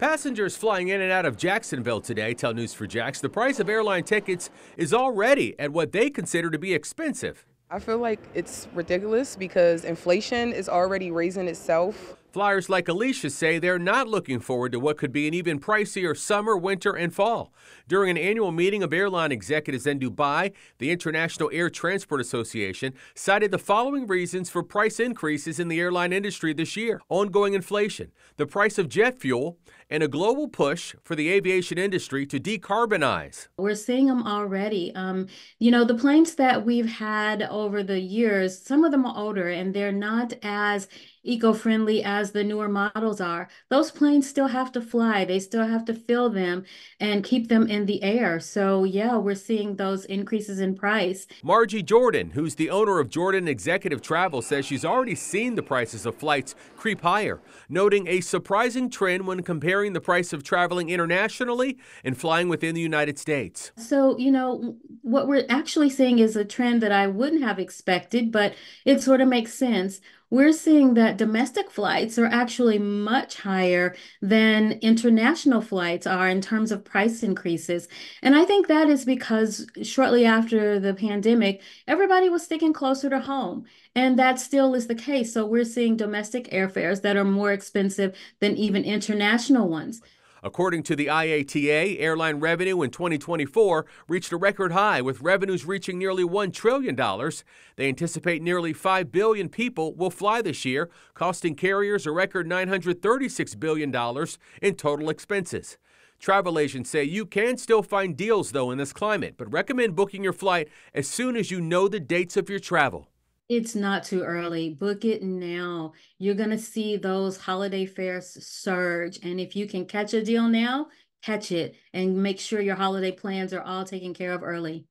Passengers flying in and out of Jacksonville today tell News4JAX the price of airline tickets is already at what they consider to be expensive. I feel like it's ridiculous because inflation is already raising itself. Flyers like Alicia say they're not looking forward to what could be an even pricier summer, winter, and fall. During an annual meeting of airline executives in Dubai, the International Air Transport Association cited the following reasons for price increases in the airline industry this year ongoing inflation, the price of jet fuel, and a global push for the aviation industry to decarbonize. We're seeing them already. Um, you know, the planes that we've had over the years, some of them are older and they're not as eco-friendly as the newer models are those planes still have to fly. They still have to fill them and keep them in the air. So yeah we're seeing those increases in price. Margie jordan who's the owner of jordan executive travel says she's already seen the prices of flights creep higher noting a surprising trend when comparing the price of traveling internationally and flying within the united states. So you know what we're actually seeing is a trend that i wouldn't have expected but it sort of makes sense we're seeing that domestic flights are actually much higher than international flights are in terms of price increases. And I think that is because shortly after the pandemic, everybody was sticking closer to home. And that still is the case. So we're seeing domestic airfares that are more expensive than even international ones. According to the IATA, airline revenue in 2024 reached a record high, with revenues reaching nearly $1 trillion. They anticipate nearly 5 billion people will fly this year, costing carriers a record $936 billion in total expenses. Travel agents say you can still find deals, though, in this climate, but recommend booking your flight as soon as you know the dates of your travel. It's not too early. Book it now. You're going to see those holiday fares surge. And if you can catch a deal now, catch it and make sure your holiday plans are all taken care of early.